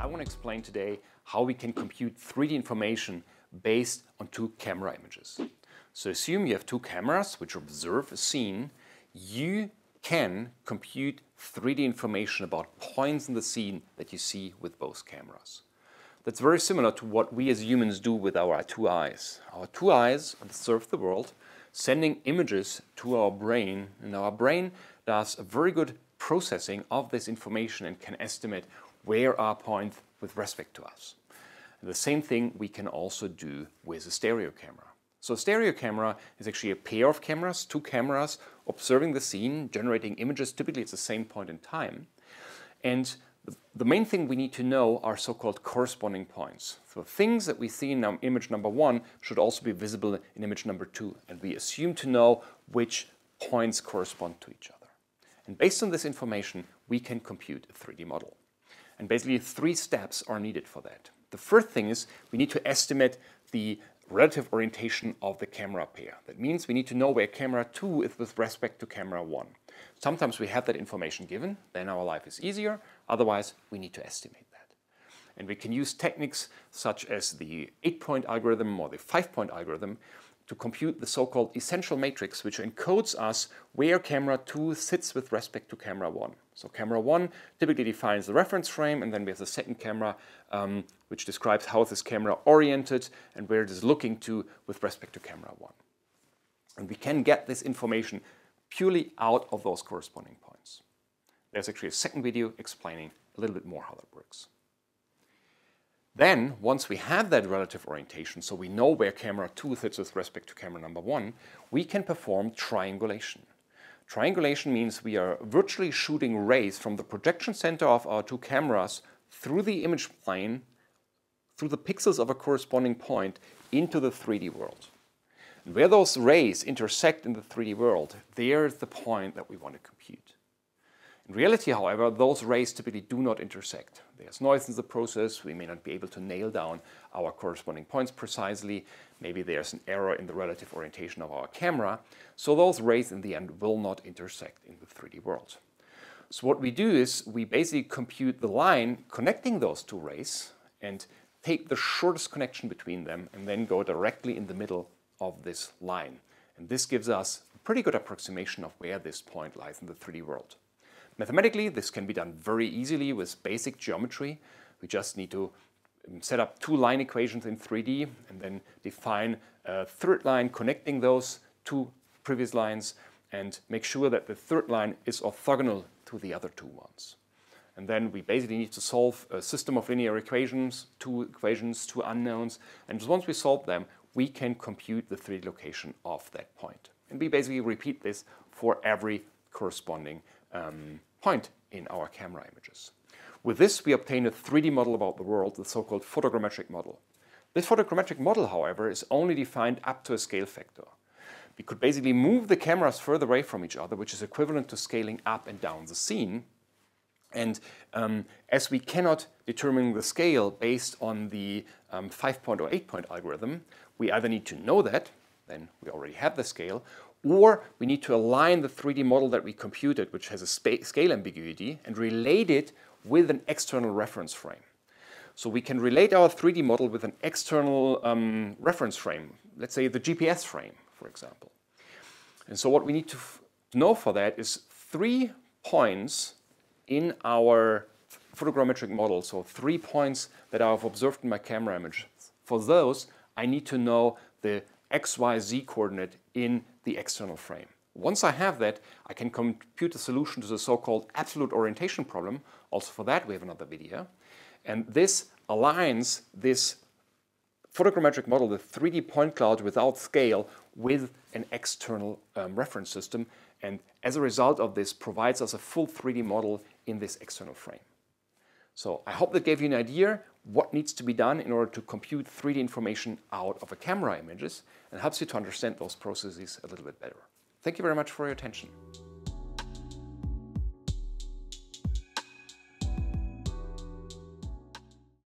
I want to explain today how we can compute 3D information based on two camera images. So assume you have two cameras which observe a scene. You can compute 3D information about points in the scene that you see with both cameras. That's very similar to what we as humans do with our two eyes. Our two eyes observe the world, sending images to our brain, and our brain does a very good processing of this information and can estimate where are points with respect to us. And the same thing we can also do with a stereo camera. So a stereo camera is actually a pair of cameras, two cameras observing the scene, generating images typically at the same point in time. And the main thing we need to know are so-called corresponding points. So things that we see in um, image number one should also be visible in image number two. And we assume to know which points correspond to each other. And based on this information, we can compute a 3D model. And basically three steps are needed for that. The first thing is we need to estimate the relative orientation of the camera pair. That means we need to know where camera 2 is with respect to camera 1. Sometimes we have that information given, then our life is easier, otherwise we need to estimate that. And we can use techniques such as the 8-point algorithm or the 5-point algorithm to compute the so-called essential matrix, which encodes us where camera 2 sits with respect to camera 1. So camera 1 typically defines the reference frame, and then we have the second camera, um, which describes how this camera oriented and where it is looking to with respect to camera 1. And we can get this information purely out of those corresponding points. There's actually a second video explaining a little bit more how that works. Then, once we have that relative orientation, so we know where camera 2 sits with respect to camera number 1, we can perform triangulation. Triangulation means we are virtually shooting rays from the projection center of our two cameras through the image plane, through the pixels of a corresponding point, into the 3D world. And where those rays intersect in the 3D world, there's the point that we want to compute. In reality, however, those rays typically do not intersect. There's noise in the process, we may not be able to nail down our corresponding points precisely, maybe there's an error in the relative orientation of our camera, so those rays in the end will not intersect in the 3D world. So what we do is we basically compute the line connecting those two rays and take the shortest connection between them and then go directly in the middle of this line. And this gives us a pretty good approximation of where this point lies in the 3D world. Mathematically, this can be done very easily with basic geometry. We just need to um, set up two line equations in 3D and then define a third line connecting those two previous lines and make sure that the third line is orthogonal to the other two ones. And then we basically need to solve a system of linear equations, two equations, two unknowns, and once we solve them, we can compute the 3D location of that point. And we basically repeat this for every corresponding um, point in our camera images. With this, we obtain a 3D model about the world, the so-called photogrammetric model. This photogrammetric model, however, is only defined up to a scale factor. We could basically move the cameras further away from each other, which is equivalent to scaling up and down the scene. And um, as we cannot determine the scale based on the um, 5-point or 8-point algorithm, we either need to know that, then we already have the scale, or we need to align the 3D model that we computed, which has a scale ambiguity, and relate it with an external reference frame. So we can relate our 3D model with an external um, reference frame, let's say the GPS frame, for example. And so what we need to know for that is three points in our photogrammetric model, so three points that I've observed in my camera image. For those, I need to know the XYZ coordinate in the external frame. Once I have that, I can compute a solution to the so-called absolute orientation problem. Also for that, we have another video. And this aligns this photogrammetric model, the 3D point cloud without scale, with an external um, reference system. And as a result of this, provides us a full 3D model in this external frame. So I hope that gave you an idea what needs to be done in order to compute 3D information out of a camera images and helps you to understand those processes a little bit better. Thank you very much for your attention.